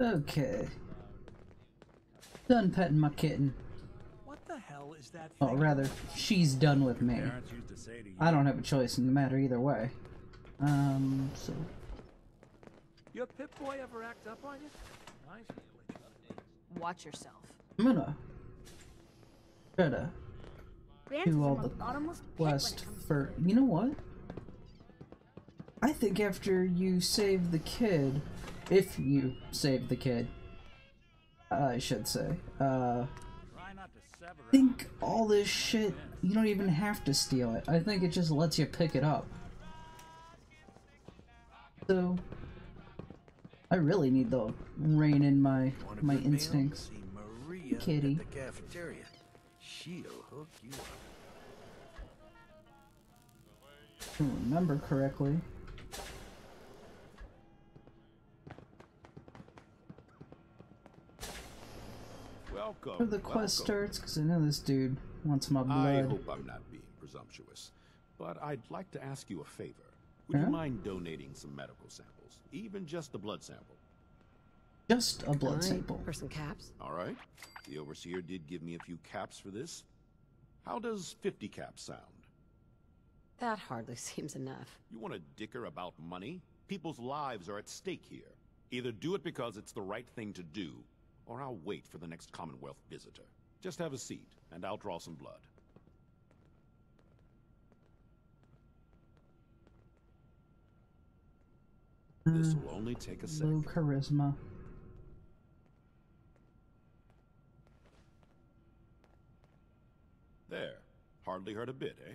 Okay. Done petting my kitten. What the hell is that Oh, rather, she's done with me. Used to say to you, I don't have a choice in the matter either way. Um, so Your Pip Boy ever act up on you? Nice. Watch yourself. I'm gonna try to do all the bottomless pit when it quest for. You know what? I think after you save the kid, if you save the kid, I should say, uh, think all this shit, you don't even have to steal it. I think it just lets you pick it up. So, I really need to rein in my my instincts. Kitty. If I remember correctly. Welcome. Where the quest welcome. starts, because I know this dude wants my blood. I hope I'm not being presumptuous, but I'd like to ask you a favor. Would Yeah? you mind donating some medical samples, even just a blood sample? Just a blood sample. For some caps? All right. The overseer did give me a few caps for this. How does 50 caps sound? That hardly seems enough. You want to dicker about money? People's lives are at stake here. Either do it because it's the right thing to do, or I'll wait for the next Commonwealth visitor. Just have a seat, and I'll draw some blood. This will only take a Low second. charisma. There. Hardly hurt a bit, eh?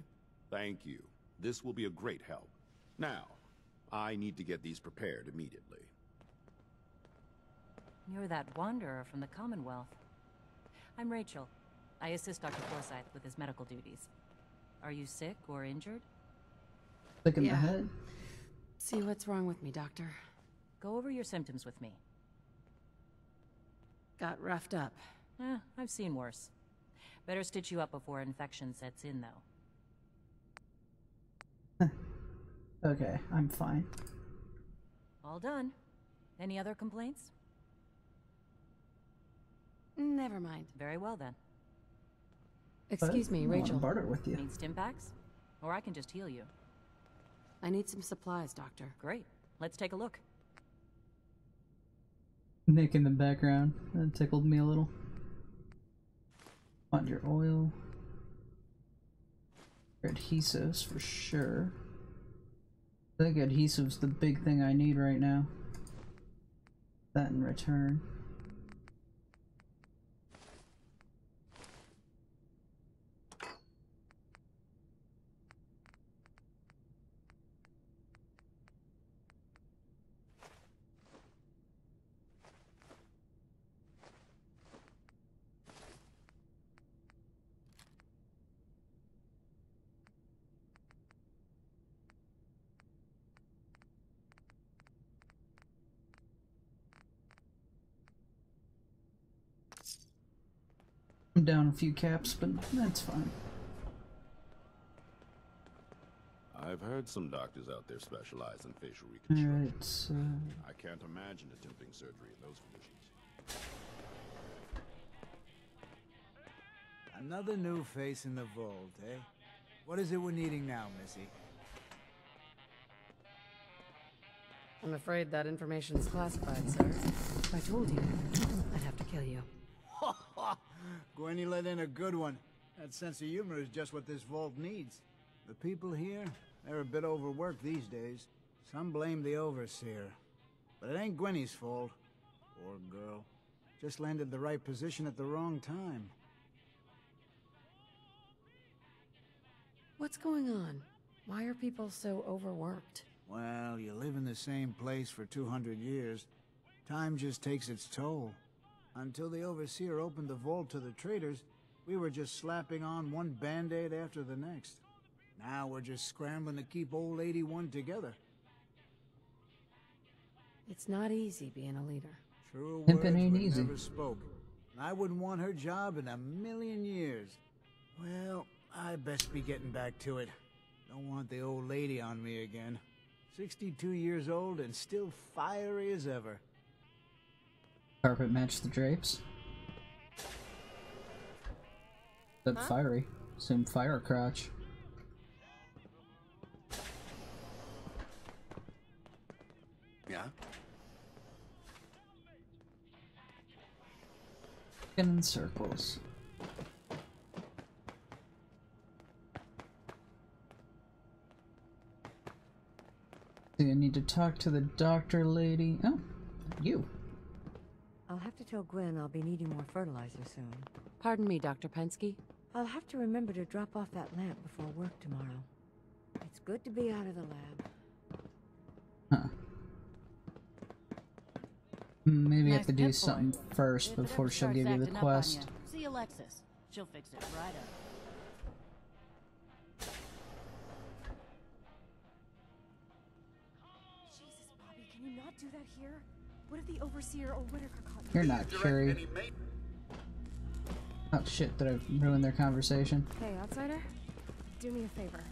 Thank you. This will be a great help. Now, I need to get these prepared immediately. You're that wanderer from the Commonwealth. I'm Rachel. I assist Dr. Forsyth with his medical duties. Are you sick or injured? Stick in the head. See what's wrong with me, Doctor. Go over your symptoms with me. Got roughed up. Eh, I've seen worse. Better stitch you up before infection sets in, though. Okay, I'm fine. All done. Any other complaints? Never mind. Very well then. Excuse me, I wanna Rachel. barter with you. Need stim packs? Or I can just heal you. I need some supplies, Doctor. Great. Let's take a look. Nick in the background. That tickled me a little. Want your oil. Your adhesives for sure. I think adhesives the big thing I need right now. That in return. I'm down a few caps, but that's fine. I've heard some doctors out there specialize in facial reconstruction. Alright, so. I can't imagine attempting surgery in those conditions. Another new face in the vault, eh? What is it we're needing now, Missy? I'm afraid that information's classified, sir. If I told you, I'd have to kill you. Gwenny let in a good one. That sense of humor is just what this vault needs. The people here, they're a bit overworked these days. Some blame the overseer. But it ain't Gwenny's fault. Poor girl. Just landed the right position at the wrong time. What's going on? Why are people so overworked? Well, you live in the same place for 200 years. Time just takes its toll. Until the Overseer opened the vault to the traders, we were just slapping on one band-aid after the next. Now we're just scrambling to keep old 81 together. It's not easy being a leader. True words ain't easy. never spoke. I wouldn't want her job in a million years. Well, I best be getting back to it. Don't want the old lady on me again. 62 years old and still fiery as ever. Carpet match the drapes. That fiery. Some fire crotch. Yeah? In circles. Do I need to talk to the doctor lady? Oh, you. I'll have to tell Gwen I'll be needing more fertilizer soon. Pardon me, Dr. Pensky. I'll have to remember to drop off that lamp before work tomorrow. It's good to be out of the lab. Huh. Maybe I have to do pip boy. something first If before she'll give you the acting up on quest. ya, See Alexis. She'll fix it right up. Jesus, Bobby, can you not do that here? What if the Overseer or Whitaker caught you? You're not Sherry. Oh shit, did I ruin their conversation? Hey, outsider. Do me a favor.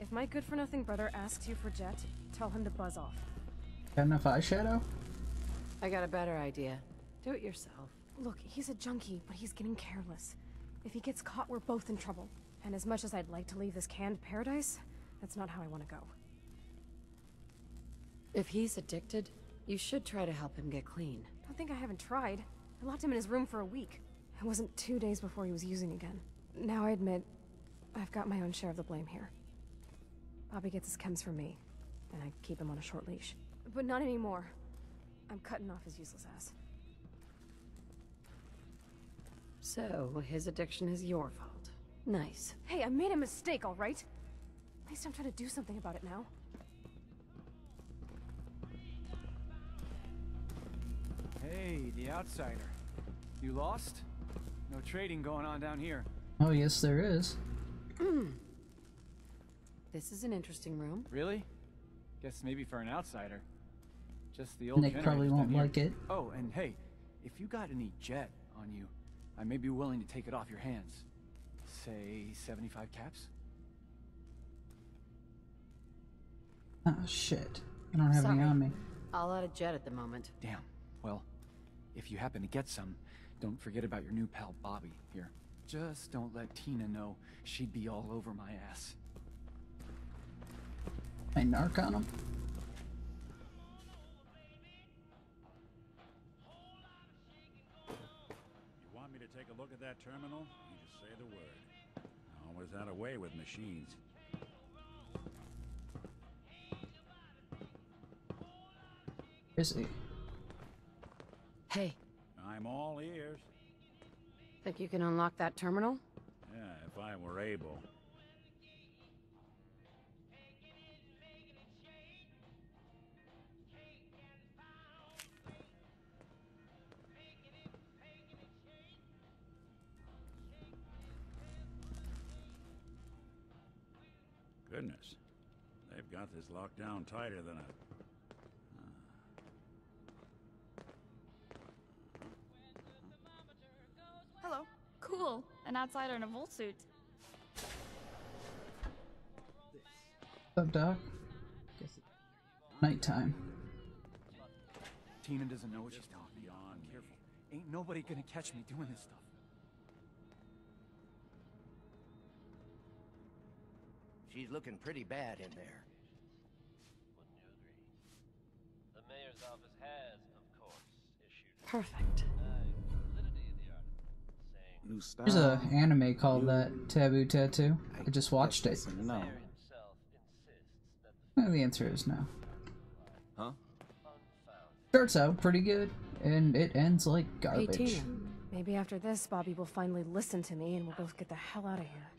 If my good-for-nothing brother asks you for Jet, tell him to buzz off. Got enough eyeshadow? I got a better idea. Do it yourself. Look, he's a junkie, but he's getting careless. If he gets caught, we're both in trouble. And as much as I'd like to leave this canned paradise, that's not how I want to go. If he's addicted, you should try to help him get clean. I don't think I haven't tried. I locked him in his room for a week. It wasn't two days before he was using again. Now I admit, I've got my own share of the blame here. Bobby gets his chems from me, and I keep him on a short leash. But not anymore. I'm cutting off his useless ass. So, his addiction is your fault. Nice. Hey, I made a mistake, all right? At least I'm trying to do something about it now. Hey, the outsider. You lost? No trading going on down here. Oh yes there is. This is an interesting room. Really? Guess maybe for an outsider. Just the old Nick probably won't here. like it. Oh, and hey, if you got any jet on you, I may be willing to take it off your hands. Say 75 caps? Oh shit. I don't have any Sorry. on me. All out of jet at the moment. Damn. Well, if you happen to get some, don't forget about your new pal Bobby here. Just don't let Tina know she'd be all over my ass. I narc on him. You want me to take a look at that terminal? You just say the word. Always had a way with machines. Is he? Hey, I'm all ears. think you can unlock that terminal? Yeah, if I were able. Goodness. They've got this locked down tighter than a An outsider in a volt suit. What's up, Doc? Nighttime. Tina doesn't know what she's talking about. Careful. Ain't nobody gonna catch me doing this stuff. She's looking pretty bad in there. The mayor's office has, of course, issued Perfect. There's an anime called that Taboo Tattoo. I just watched it. the mayor himself insists that the answer is no. Huh? Starts out pretty good, and it ends like Hey, garbage. Tina. Maybe after this, Bobby will finally listen to me and we'll both get the hell out of here.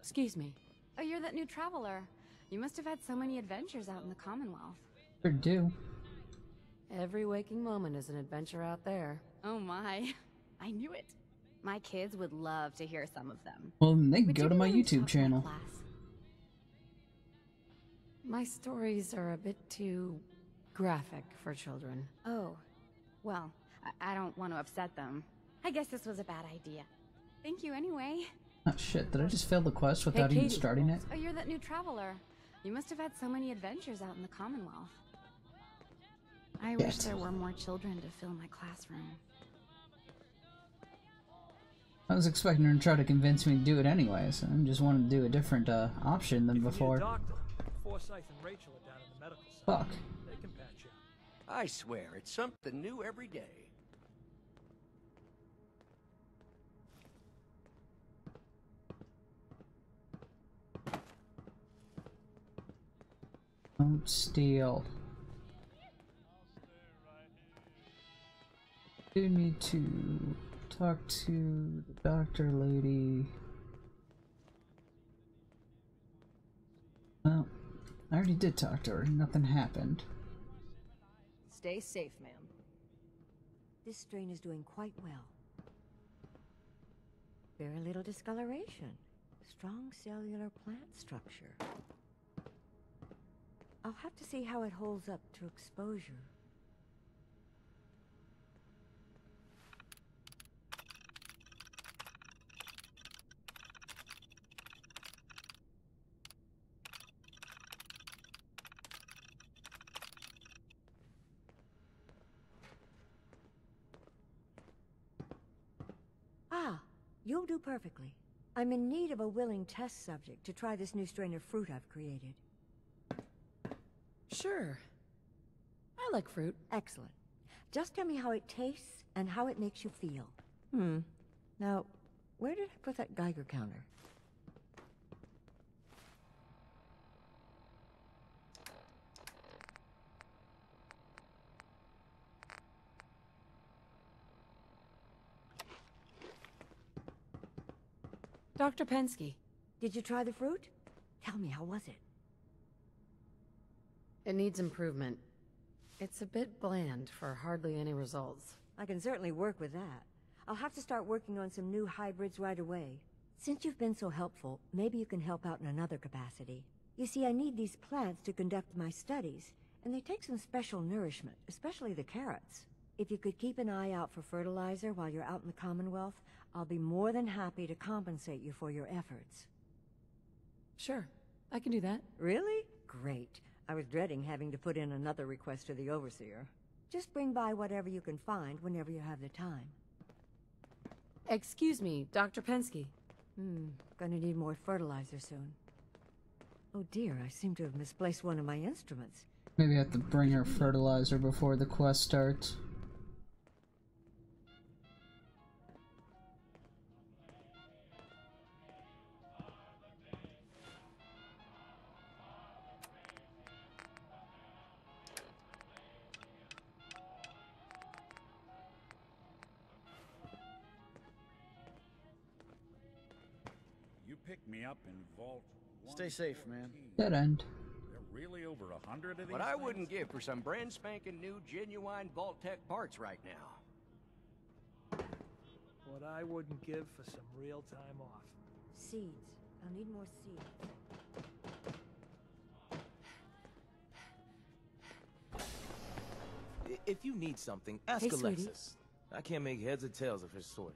Excuse me. Oh, you're that new traveler. You must have had so many adventures out in the Commonwealth. Sure do. Every waking moment is an adventure out there. Oh my. I knew it. My kids would love to hear some of them. Well, then they can Would go you to my YouTube talk to my channel. class? My stories are a bit too graphic for children. Oh, well, I, I don't want to upset them. I guess this was a bad idea. Thank you anyway. Oh shit, did I just fail the quest without even Katie. starting it? Oh, you're that new traveler. You must have had so many adventures out in the Commonwealth. I wish there were more children to fill my classroom. I was expecting her to try to convince me to do it anyways. I just wanted to do a different uh, option than before. doctor, and Rachel are down in the medical. Fuck. They can patch you. I swear, it's something new every day. Don't steal. Do need to talk to the doctor lady. Well, I already did talk to her. Nothing happened. Stay safe, ma'am. This strain is doing quite well. Very little discoloration. Strong cellular plant structure. I'll have to see how it holds up to exposure. Perfectly. I'm in need of a willing test subject to try this new strain of fruit I've created. Sure. I like fruit. Excellent. Just tell me how it tastes and how it makes you feel. Hmm. Now, where did I put that Geiger counter? Dr. Pensky. Did you try the fruit? Tell me, how was it? It needs improvement. It's a bit bland for hardly any results. I can certainly work with that. I'll have to start working on some new hybrids right away. Since you've been so helpful, maybe you can help out in another capacity. You see, I need these plants to conduct my studies, and they take some special nourishment, especially the carrots. If you could keep an eye out for fertilizer while you're out in the Commonwealth, I'll be more than happy to compensate you for your efforts. Sure, I can do that. Really? Great. I was dreading having to put in another request to the Overseer. Just bring by whatever you can find whenever you have the time. Excuse me, Dr. Pensky. Hmm, gonna need more fertilizer soon. Oh dear, I seem to have misplaced one of my instruments. Maybe I have to bring her fertilizer before the quest starts. Stay safe, man. Dead end. There are really over a hundred of these. What I wouldn't give for some brand spanking new, genuine Vault-Tec parts right now. What I wouldn't give for some real time off. Seeds. I'll need more seeds. If you need something, ask Hey, Alexis. sweetie. I can't make heads or tails of his sort.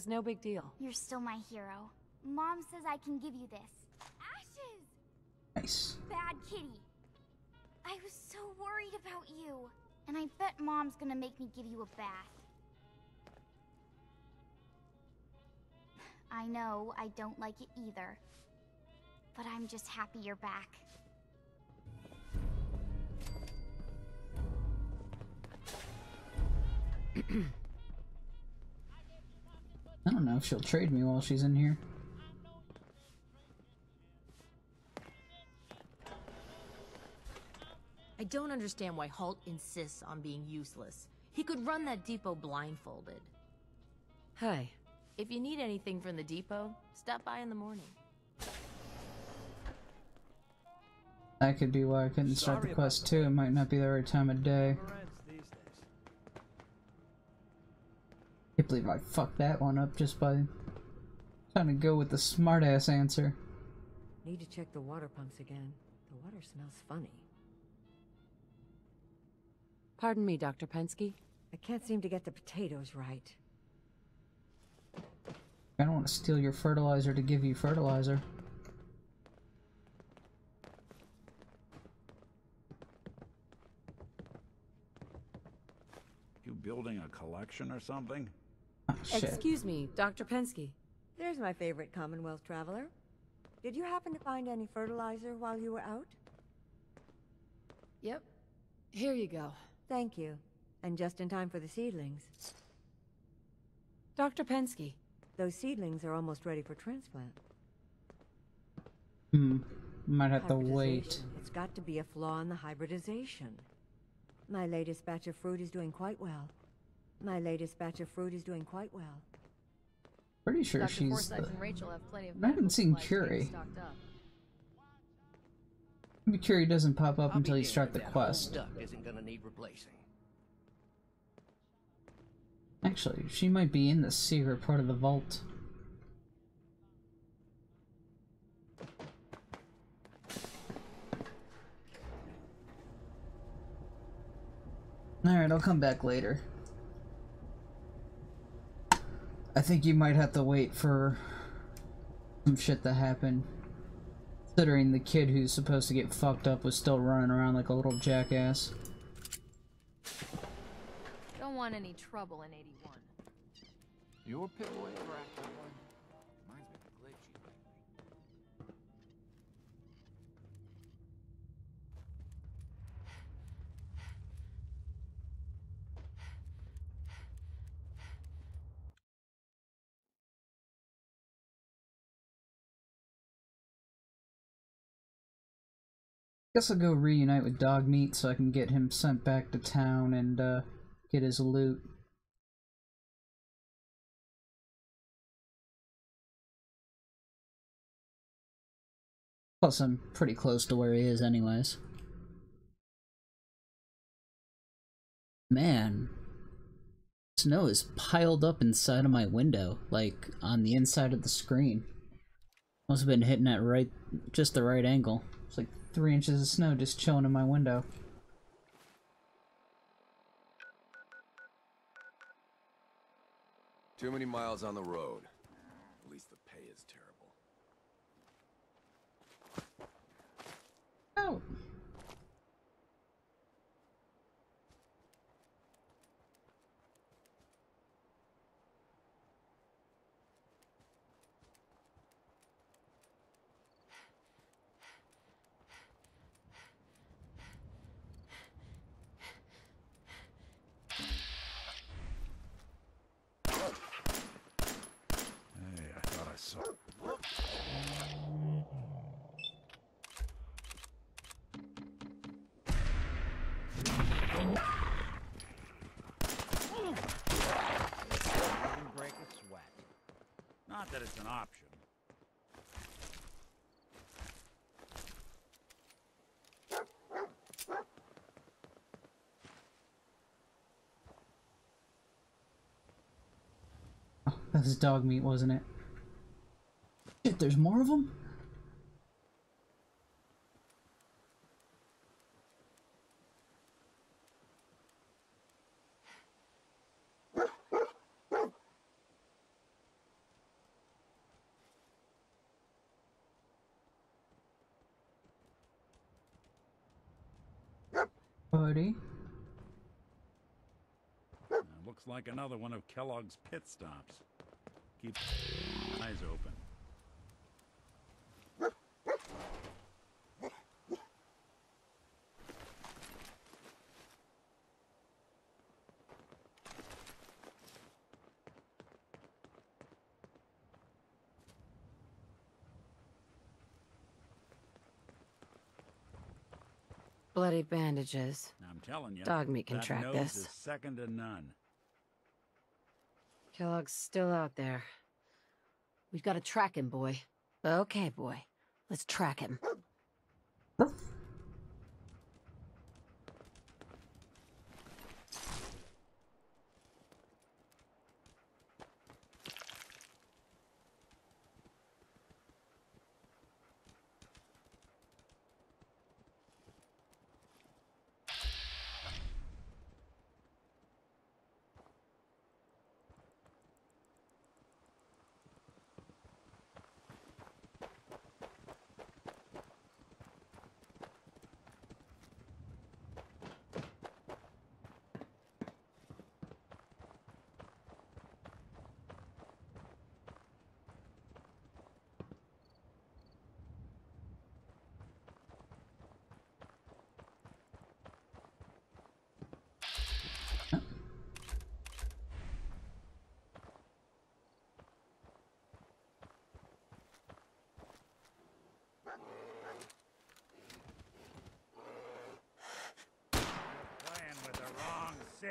Was no big deal. You're still my hero. Mom says I can give you this. Ashes! Nice. Bad kitty. I was so worried about you. And I bet Mom's gonna make me give you a bath. I know I don't like it either. But I'm just happy you're back. I don't know if she'll trade me while she's in here. I don't understand why Holt insists on being useless. He could run that depot blindfolded. Hi. If you need anything from the depot, stop by in the morning. That could be why I couldn't start the quest too. It might not be the right time of day. Believe I fucked that one up just by trying to go with the smartass answer. Need to check the water pumps again. The water smells funny. Pardon me, Dr. Pensky. I can't seem to get the potatoes right. I don't want to steal your fertilizer to give you fertilizer. You building a collection or something? Oh. Excuse me, Dr. Pensky. There's my favorite Commonwealth traveler. Did you happen to find any fertilizer while you were out? Yep. Here you go. Thank you. And just in time for the seedlings. Dr. Pensky. Those seedlings are almost ready for transplant. Hmm. Might have to wait. It's got to be a flaw in the hybridization. My latest batch of fruit is doing quite well. My latest batch of fruit is doing quite well. Pretty sure Dr. she's Forsyth the... and uh, Rachel have plenty of I haven't seen supplies getting Curie. Maybe Curie doesn't pop up I'll until you start the quest. isn't gonna need replacing. Actually, she might be in the secret part of the vault. Alright, I'll come back later. I think you might have to wait for some shit to happen. Considering the kid who's supposed to get fucked up was still running around like a little jackass. Don't want any trouble in 81. Your Pip Boy ever Guess I'll go reunite with Dog Meat so I can get him sent back to town and uh, get his loot. Plus, I'm pretty close to where he is, anyways. Man, snow is piled up inside of my window, like on the inside of the screen. Must have been hitting at right, just the right angle. It's like three inches of snow just chilling in my window. Too many miles on the road. At least the pay is terrible. Oh. Hey, I thought I saw. Wouldn't break a sweat. Not that it's an option. That was dog meat, wasn't it? Shit, there's more of them? Buddy. Looks like another one of Kellogg's pit stops. Keep eyes open. Bloody bandages. I'm telling you, Dog meat can track this. is second to none. Kellogg's still out there. We've got to track him, boy. Okay, boy. Let's track him. sin.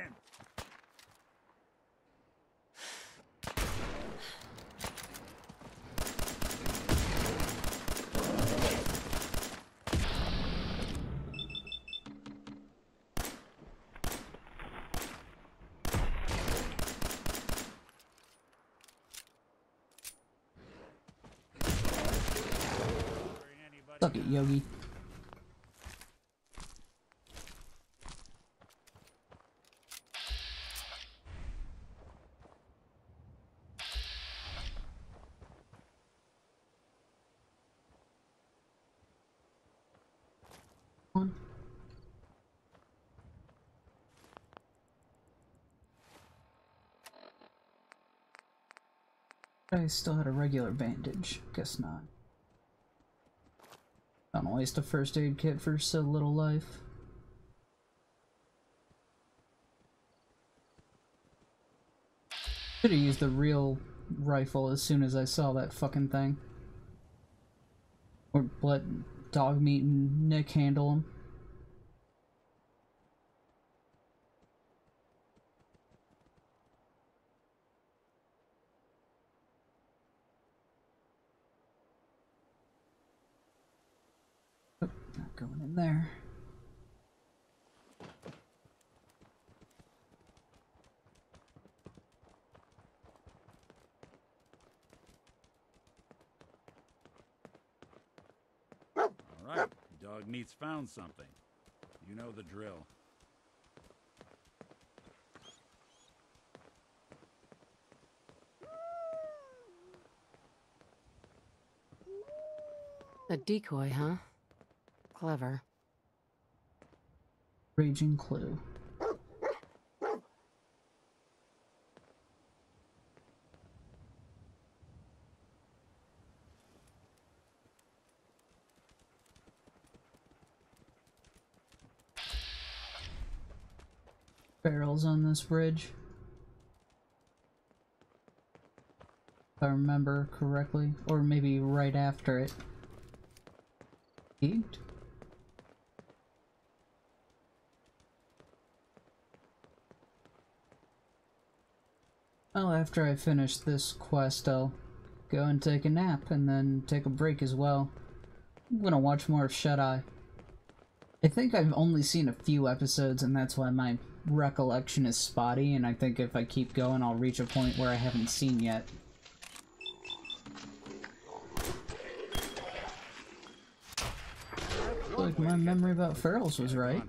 Suck it, Yogi. I still had a regular bandage. Guess not. Don't waste a first aid kit for so little life. Should've used the real rifle as soon as I saw that fucking thing. Or let dog meat and Nick handle him. Oh, not going in there. All right, dog meat's found something. You know the drill. A decoy, huh? Clever. Raging clue. Barrels on this bridge. If I remember correctly, or maybe right after it. Peaked? Well, after I finish this quest, I'll go and take a nap, and then take a break as well. I'm gonna watch more of Shut Eye. I think I've only seen a few episodes, and that's why my recollection is spotty, and I think if I keep going, I'll reach a point where I haven't seen yet. Like, my memory about Ferals was right.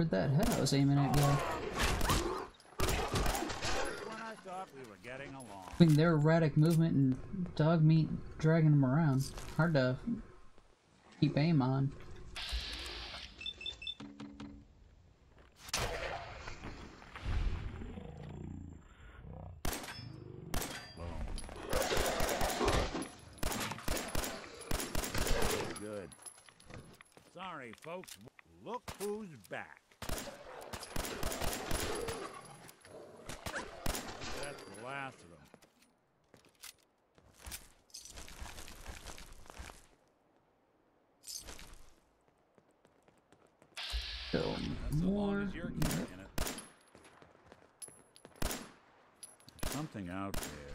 Where'd that head I was aiming at go? Between their erratic movement and dog meat dragging them around, hard to keep aim on. Good. Sorry, folks. Look who's back. That's the last of them. Still That's so long more. as you're carrying it. There's something out there.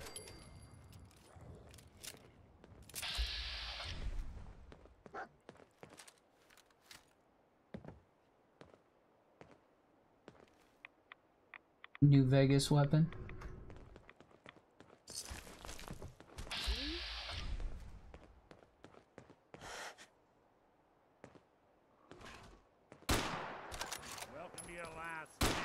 New Vegas weapon. Welcome to your last stand.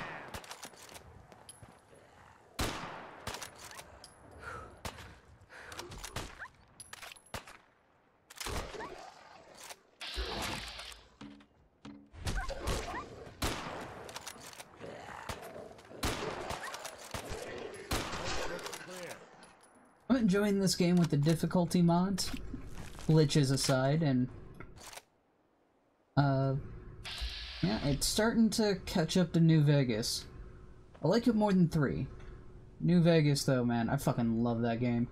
Clear. I'm enjoying this game with the difficulty mods, glitches aside, and uh, Yeah, it's starting to catch up to New Vegas. I like it more than 3. New Vegas, though, man, I fucking love that game.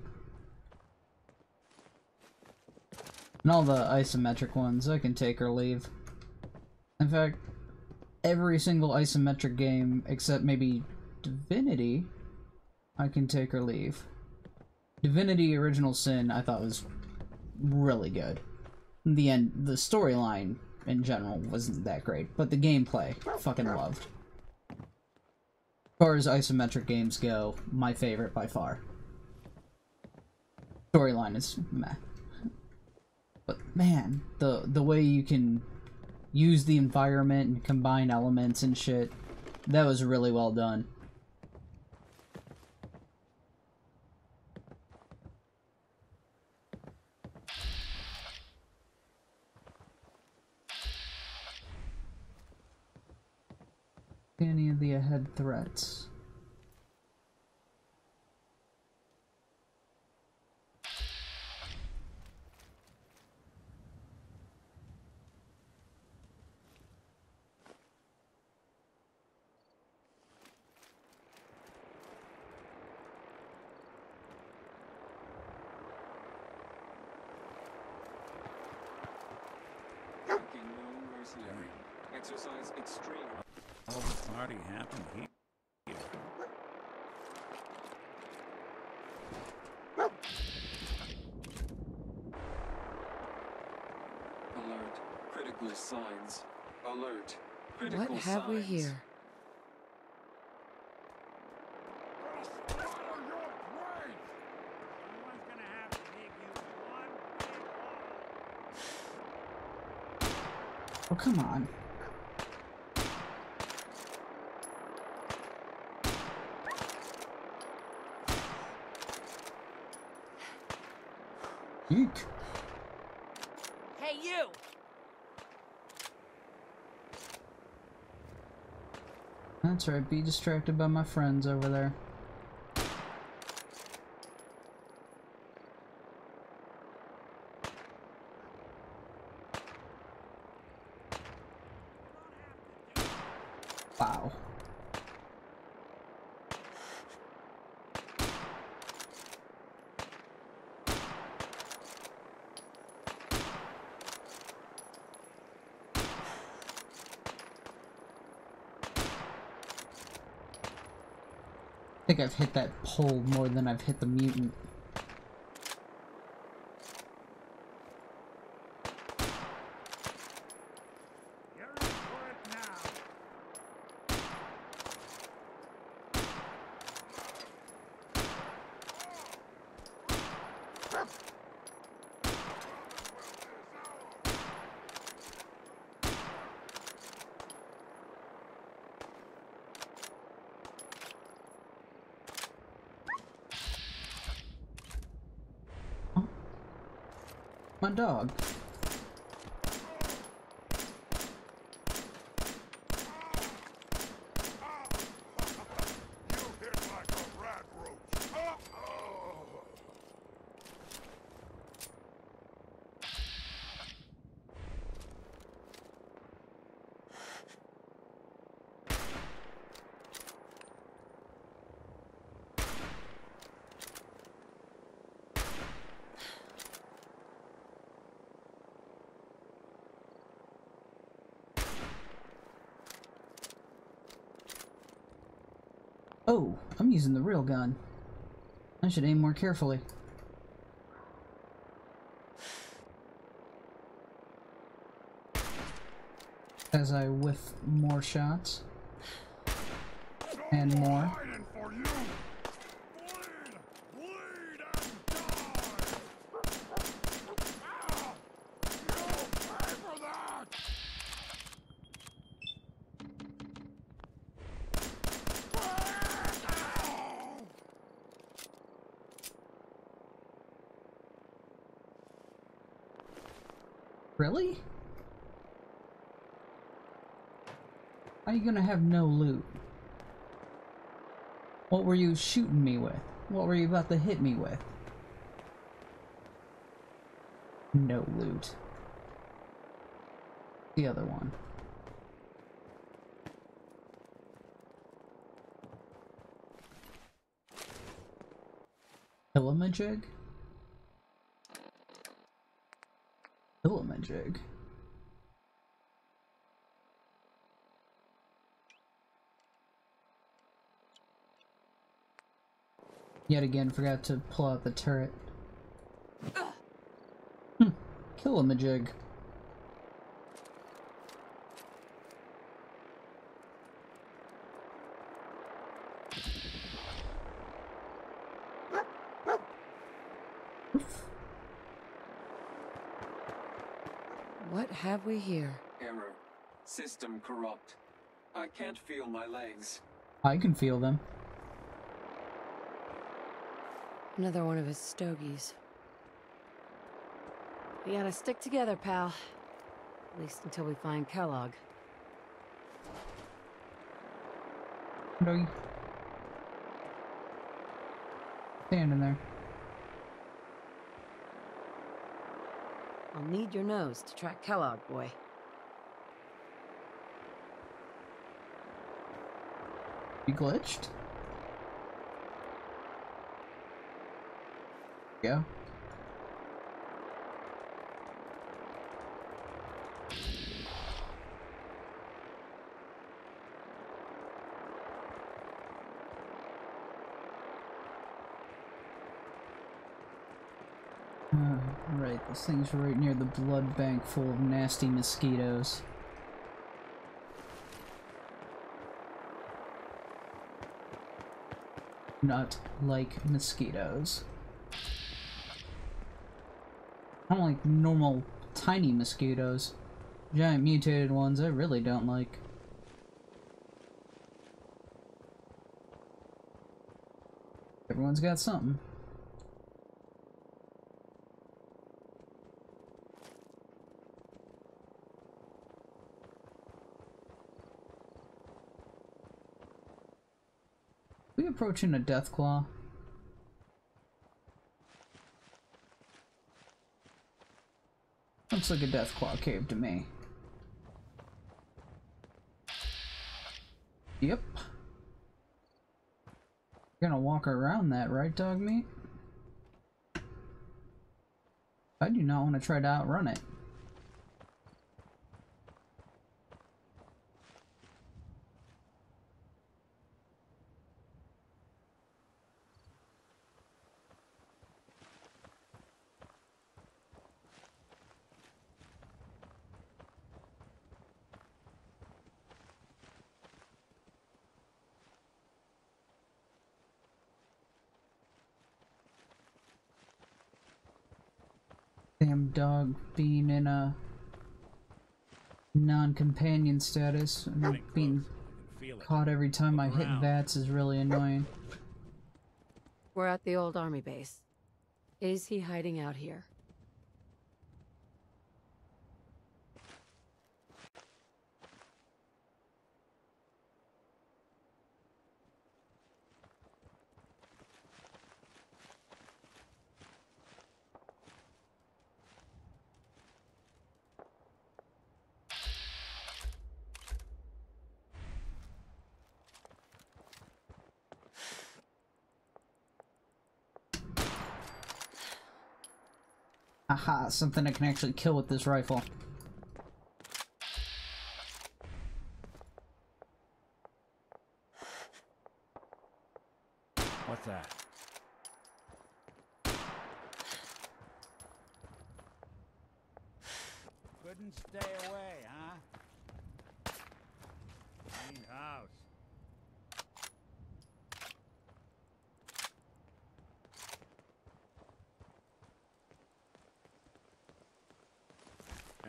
And all the isometric ones, I can take or leave. In fact, every single isometric game, except maybe Divinity, I can take or leave. Divinity Original Sin, I thought was really good. In the end, the storyline in general wasn't that great, but the gameplay, fucking loved. As far as isometric games go, my favorite by far. Storyline is meh. But man, the the way you can use the environment and combine elements and shit, that was really well done. Any of the ahead threats. Exercise extreme. All the party happened here. Alert. Critical signs. Alert. Critical What have we here? Oh, come on. That's right, be distracted by my friends over there. Wow. I think Pole more than I've hit the mutant. My dog. Oh, Gun. I should aim more carefully. As I whiff more shots. And more. gonna have no loot? What were you shooting me with? What were you about to hit me with? No loot. The other one. Illimajig? Illimajig. Yet again, forgot to pull out the turret. Hmm. Killamajig. What have we here? Error. System corrupt. I can't feel my legs. I can feel them. Another one of his stogies. We gotta stick together, pal. At least until we find Kellogg. Doggy. Standing there. I'll need your nose to track Kellogg, boy. You glitched? Uh, right, this thing's right near the blood bank full of nasty mosquitoes. Not like mosquitoes. I don't like normal tiny mosquitoes. Giant mutated ones I really don't like. Everyone's got something. we approaching a death claw? Looks like a death claw cave to me. Yep. You're gonna walk around that, right, dog meat? I do not want to try to outrun it. Damn dog being in a non-companion status and being caught every time I hit VATS is really annoying. We're at the old army base. Is he hiding out here? Aha, something I can actually kill with this rifle. What's that? Couldn't stay away, huh? Clean house.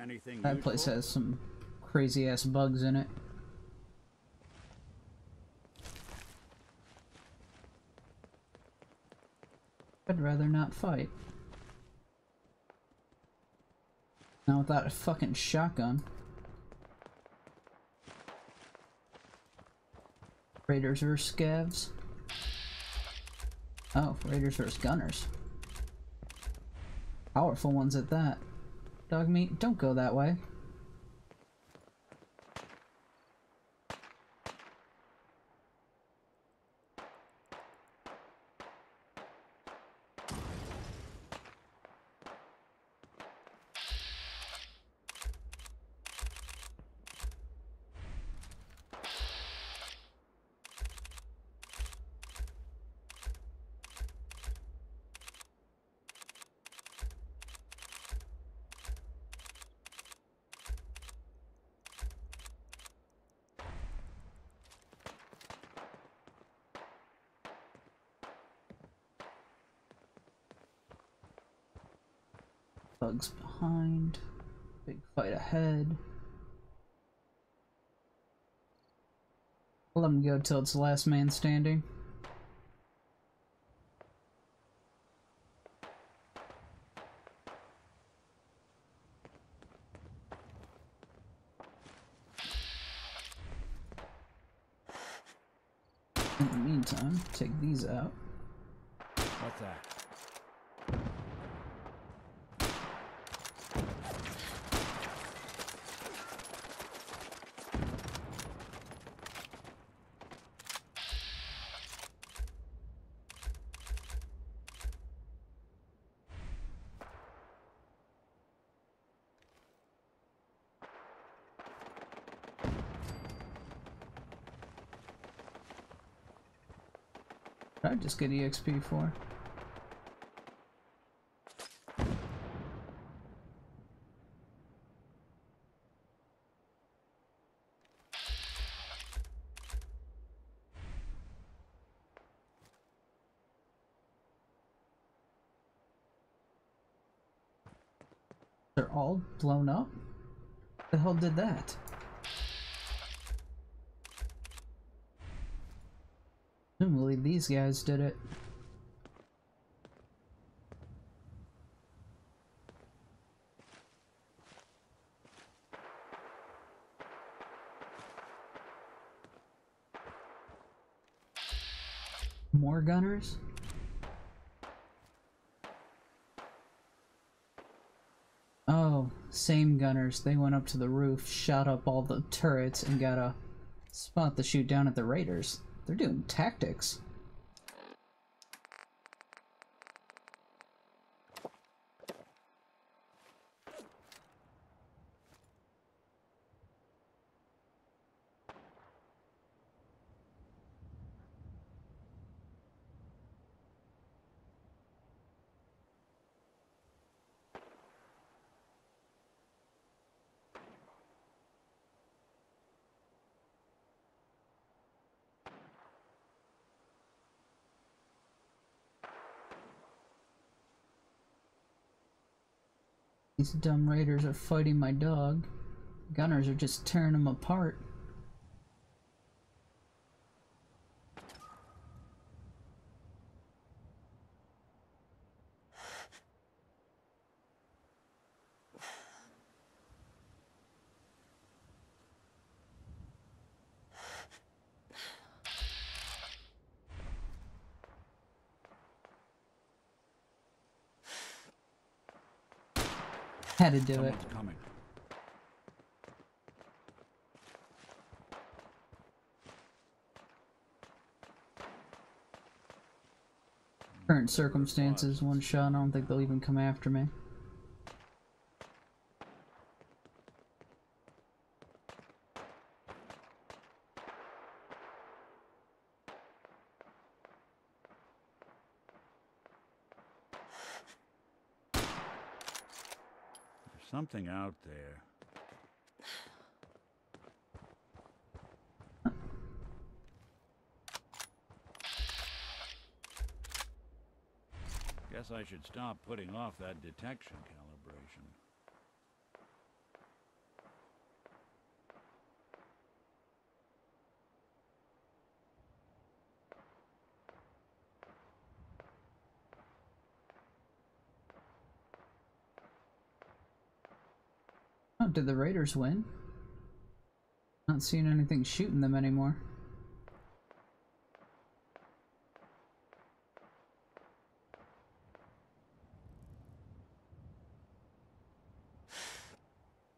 Anything That place has some crazy ass bugs in it. I'd rather not fight. Not without a fucking shotgun. Raiders vs. Scavs. Oh, Raiders vs. Gunners. Powerful ones at that. Dog meat, don't go that way. Bugs behind. Big fight ahead. Till it's last man standing. In the meantime, take these out. What's that? Did I just get EXP for? They're all blown up? The hell did that? Presumably these guys did it. More gunners? Oh, same gunners. They went up to the roof, shot up all the turrets, and got a spot to shoot down at the raiders. They're doing tactics. These dumb raiders are fighting my dog. Gunners are just tearing them apart. Had to do it. Coming. Current circumstances, one shot, I don't think they'll even come after me. There's something out there. Guess I should stop putting off that detection calibration. Oh, did the Raiders win? Not seeing anything shooting them anymore.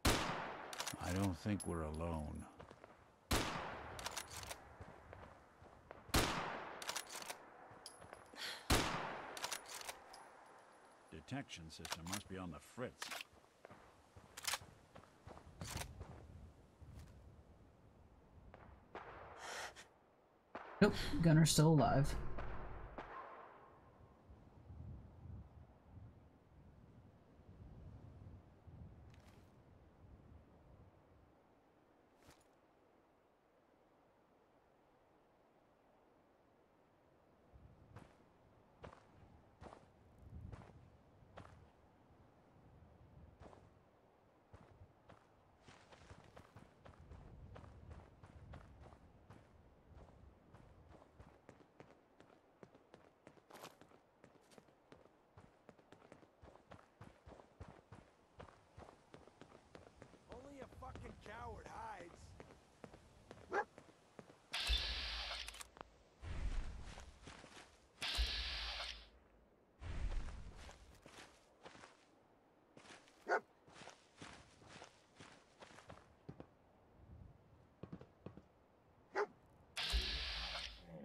I don't think we're alone. Detection system must be on the fritz. Nope, Gunner's still alive. Coward hides.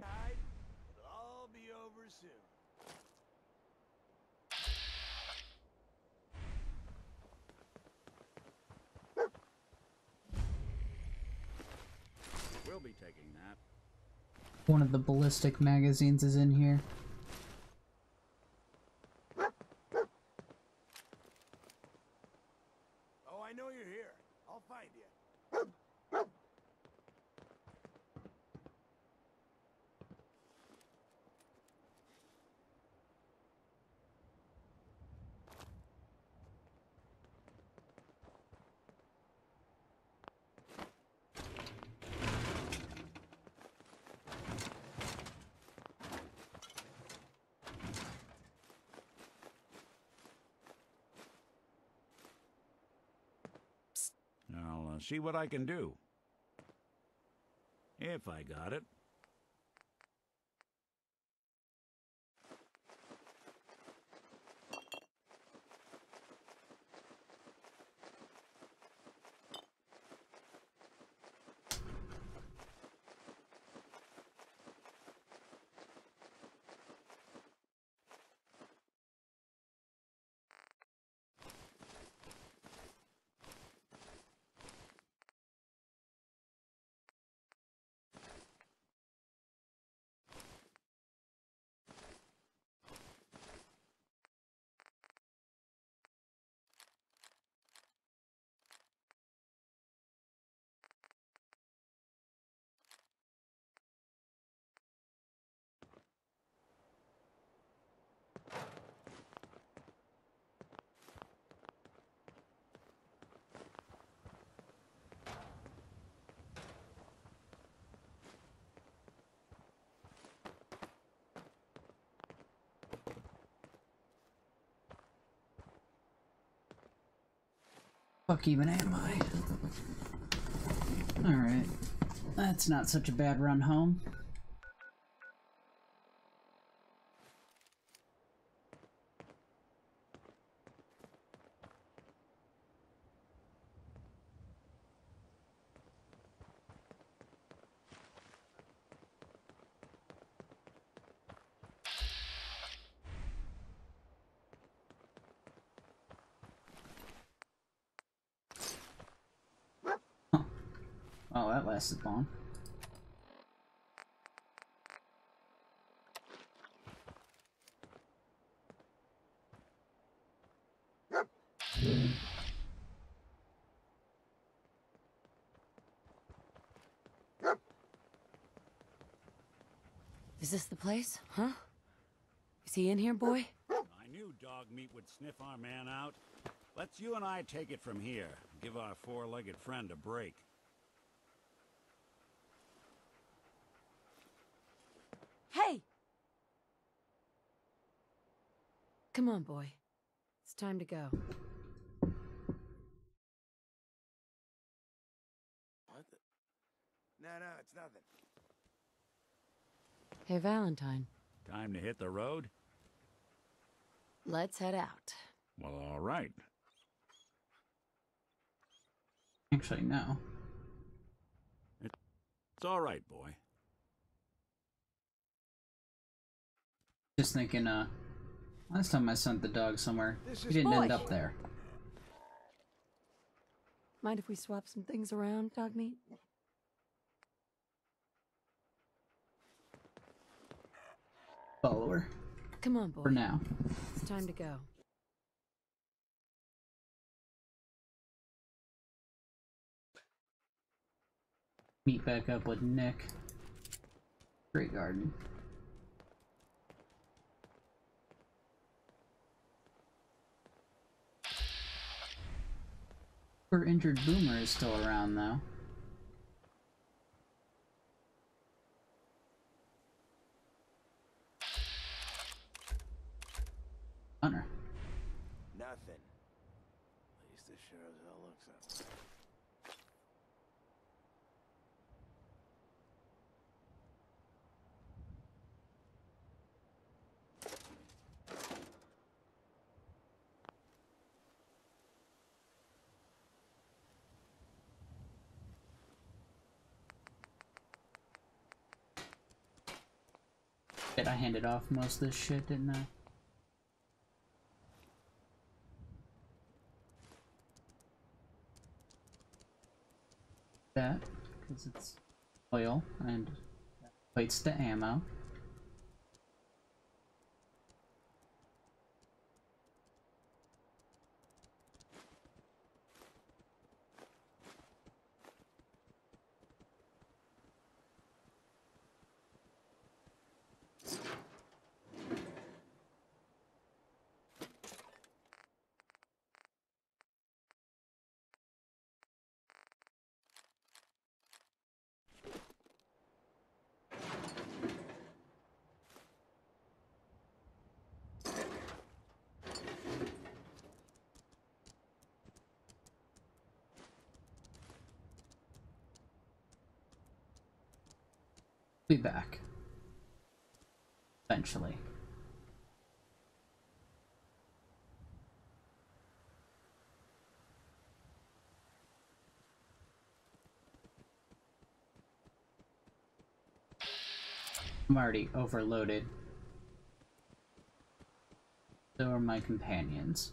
Hide. It'll all be over soon. We'll be taking that. One of the ballistic magazines is in here. Oh, I know you're here. I'll find you. I'll uh, see what I can do. If I got it. Fuck even am I? Alright. That's not such a bad run home. Oh, that lasted long. Is this the place? Huh? Is he in here, boy? I knew dog meat would sniff our man out. Let's you and I take it from here. Give our four-legged friend a break. Hey! Come on, boy. It's time to go. What the? No, no, it's nothing. Hey, Valentine. Time to hit the road? Let's head out. Well, all right. Actually, no. It's all right, boy. Just thinking, uh, last time I sent the dog somewhere, he didn't end up there. Mind if we swap some things around, dog meat? Follower. Come on, boy. For now. It's time to go. Meet back up with Nick. Graygarden. Her injured boomer is still around though. Hunter. Nothing. At least it sure as hell looks up. Shit, I handed off most of this shit, didn't I? That, because it's oil and equates to ammo. Be back. Eventually. I'm already overloaded. So are my companions.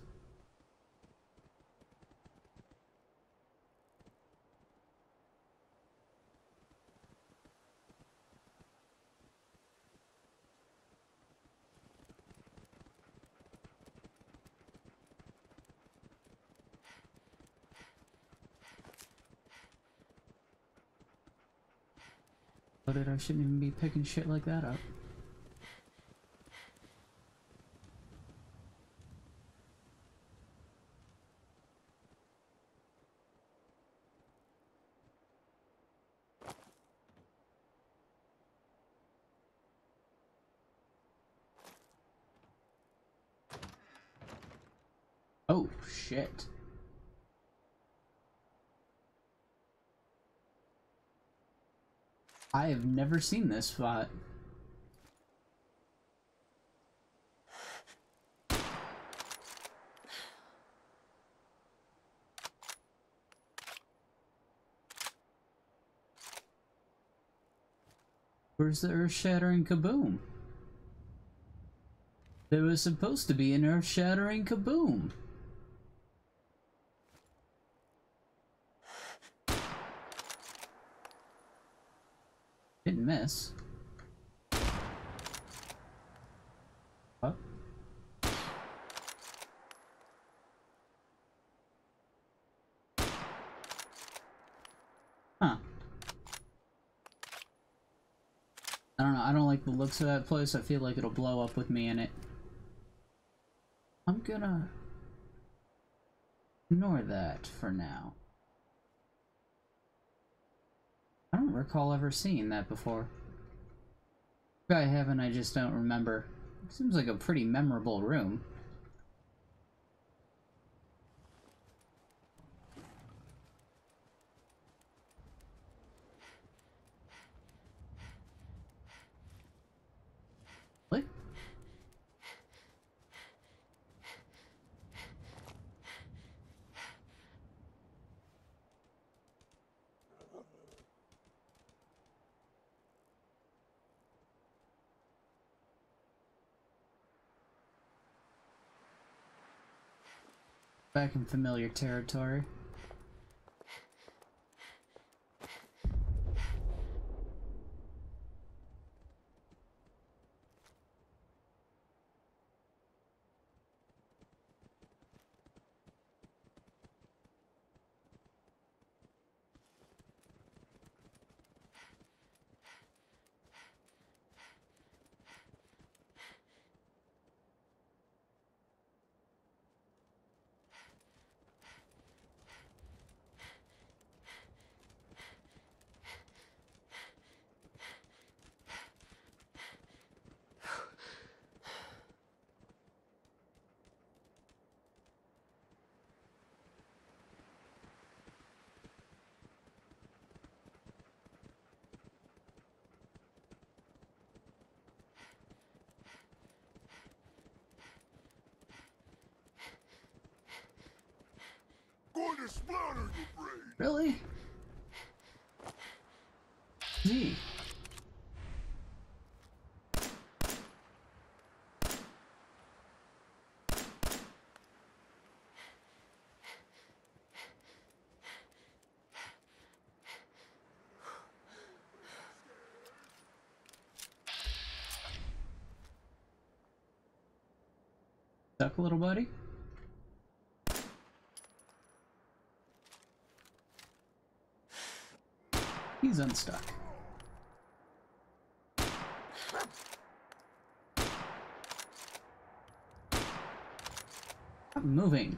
I shouldn't even be picking shit like that up. Oh, shit. I have never seen this spot. Where's the earth-shattering kaboom? There was supposed to be an earth-shattering kaboom. Didn't miss. What? Huh. I don't know, I don't like the looks of that place. I feel like it'll blow up with me in it. I'm gonna ignore that for now. I don't recall ever seeing that before. I haven't, I just don't remember. Seems like a pretty memorable room. What? Back in familiar territory. a splatter, Really? Me. Little buddy? He's unstuck. Moving.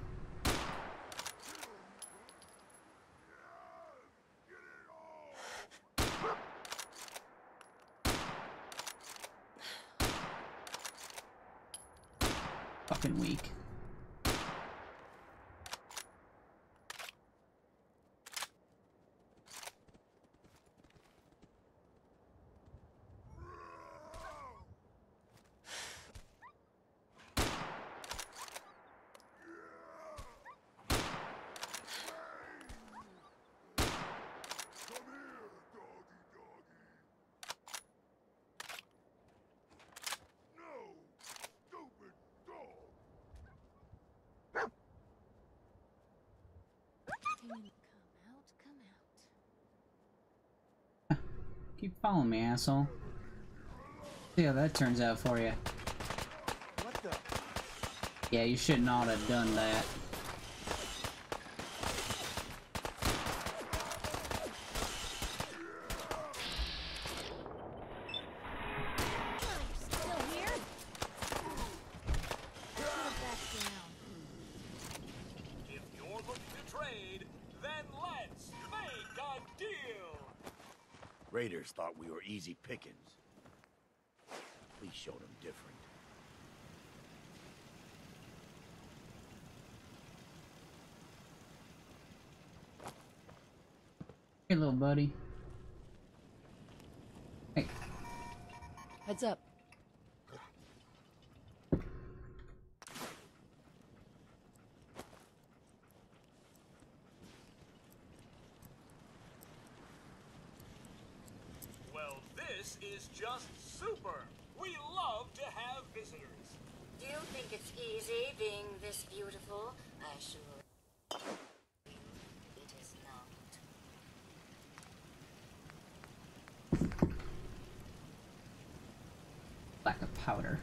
Fucking weak. Keep following me, asshole. See how that turns out for you. What the? Yeah, you should not have done that. Still here? Put it back down. If you're looking to trade, then let's make a deal. Raiders thought we were easy pickings. We showed them different. Hey, little buddy. Hey, Heads up. Well, this is just super. We love to have visitors. Do you think it's easy being this beautiful? I assure you, it is not. lack of powder.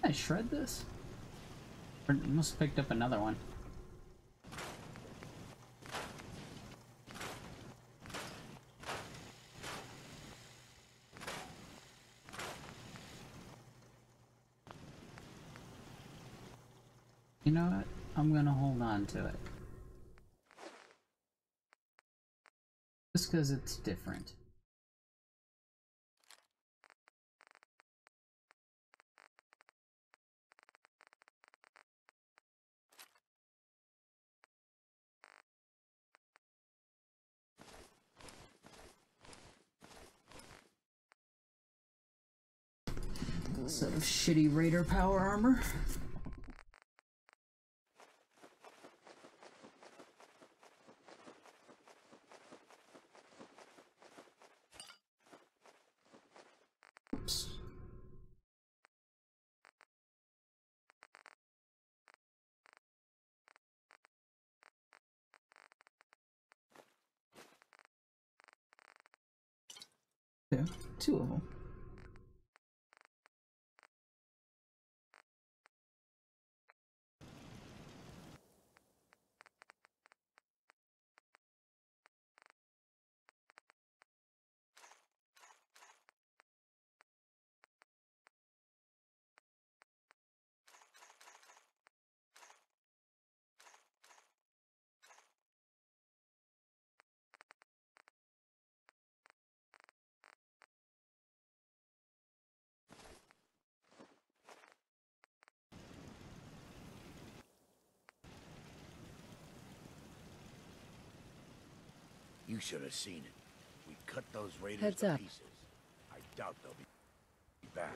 Can I shred this? Or must have picked up another one. You know what? I'm gonna hold on to it. Because it's different. Set of shitty raider power armor. Oops. Yeah, two of them. You should have seen it. We cut those raiders Heads to up. pieces. I doubt they'll be back.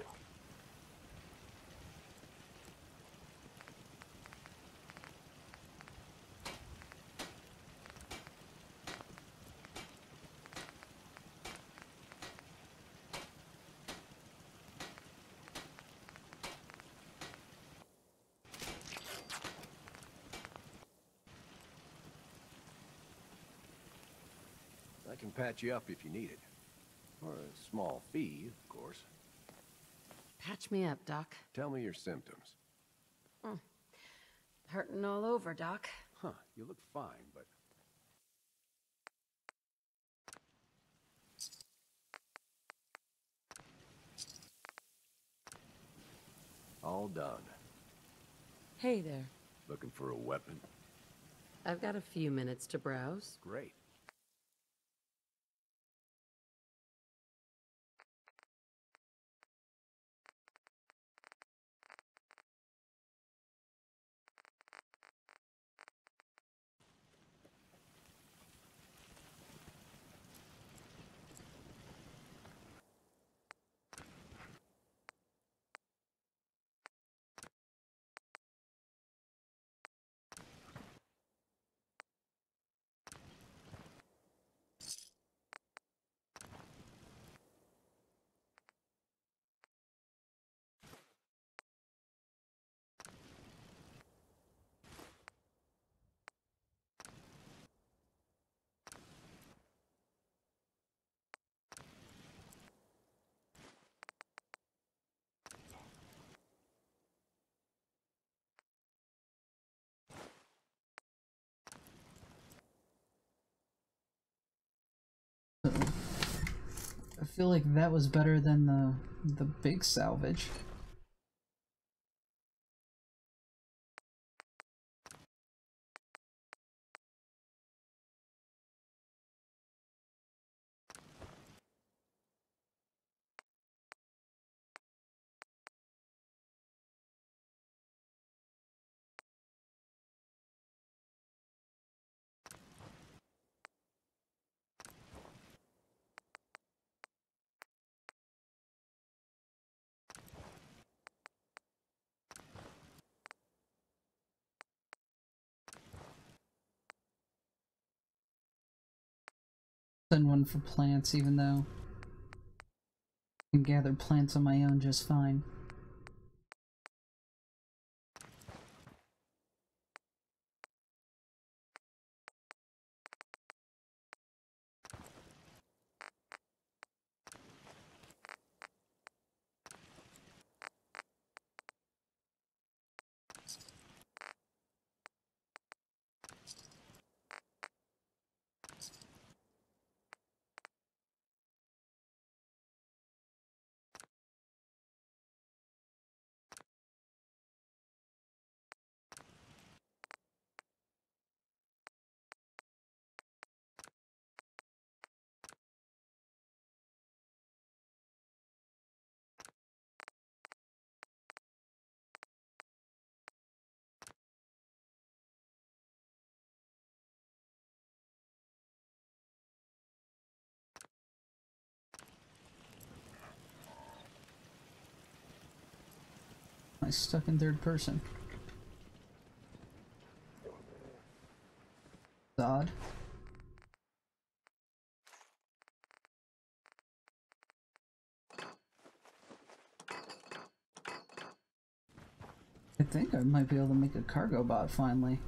I can patch you up if you need it. For a small fee, of course. Patch me up, Doc. Tell me your symptoms. Hmm. Hurting all over, Doc. Huh, you look fine, but... All done. Hey there. Looking for a weapon? I've got a few minutes to browse. Great. Feel like that was better than the the big salvage. Send one for plants, even though I can gather plants on my own just fine. Stuck in third person. Odd. I think I might be able to make a cargo bot finally.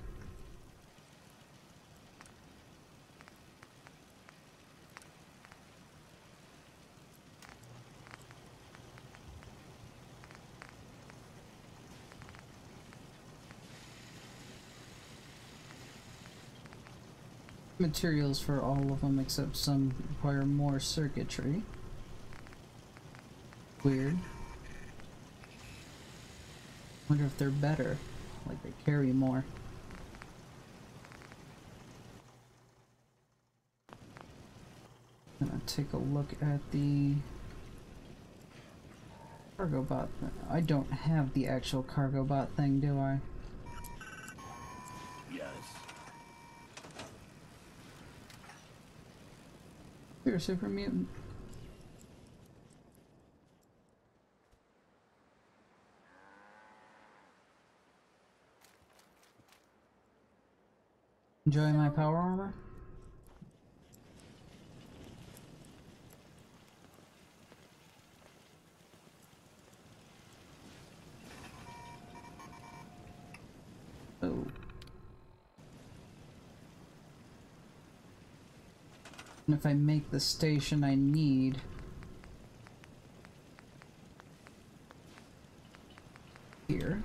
Materials for all of them except some require more circuitry. Weird. Wonder if they're better. Like they carry more. Gonna take a look at the cargo bot. I don't have the actual cargo bot thing, do I? You're a super mutant. Enjoy my power armor? Oh. And if I make the station I need... Here.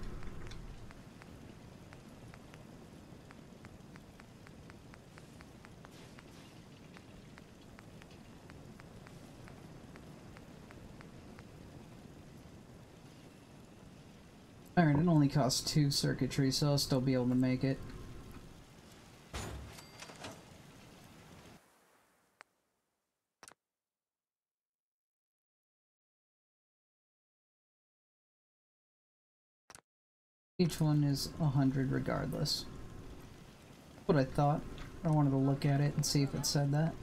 Alright, it only costs two circuitry, so I'll still be able to make it. Each one is a hundred regardless. What I thought. I wanted to look at it and see if it said that.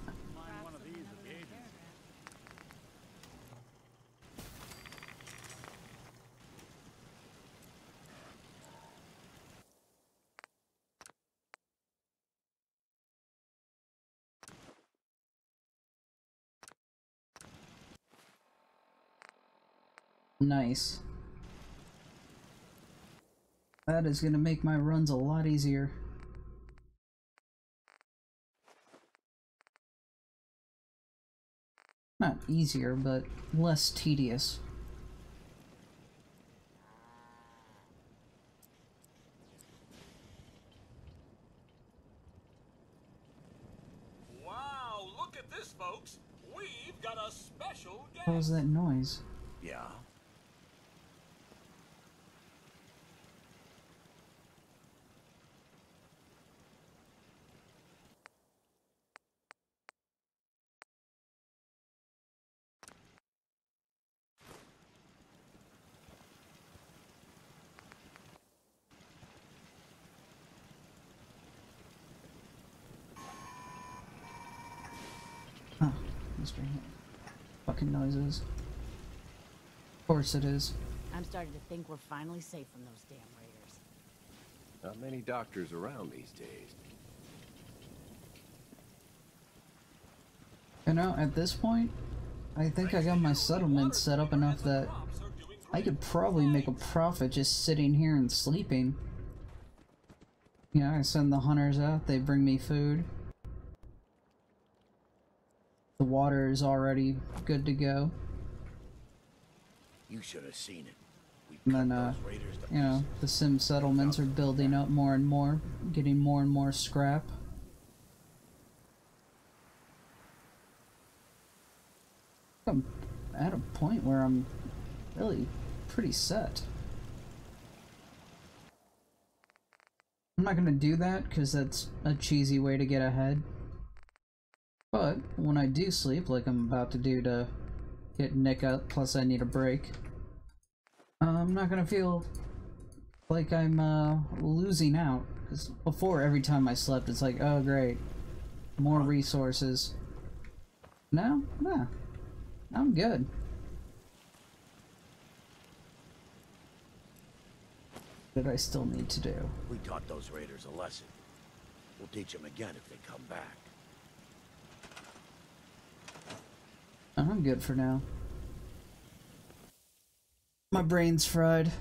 Nice. That is going to make my runs a lot easier. Not easier, but less tedious. Wow, look at this, folks. We've got a special guest. What was that noise? Yeah. Fucking noises. Of course it is. I'm starting to think we're finally safe from those damn raiders. Not many doctors around these days. You know, at this point, I think I got my settlement set up enough that I could probably make a profit just sitting here and sleeping. Yeah, I send the hunters out, they bring me food. The water is already good to go. You should have seen it. And then, uh, you know, the sim settlements are building up more and more, getting more and more scrap. I'm at a point where I'm really pretty set. I'm not gonna do that because that's a cheesy way to get ahead. But when I do sleep, like I'm about to do to get Nick up, plus I need a break, I'm not gonna feel like I'm uh, losing out. Because before, every time I slept, it's like, oh great, more resources. No, nah, I'm good. That I still need to do. We taught those raiders a lesson. We'll teach them again if they come back. I'm good for now. My brain's fried.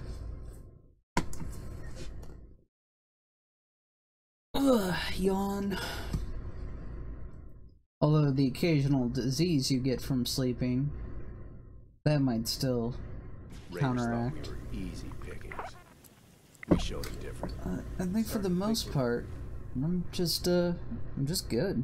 Ugh, yawn. Although the occasional disease you get from sleeping, that might still Raiders counteract. we easy pickings. We showed them different. Uh, I think for the most part, I'm just, uh, I'm just good.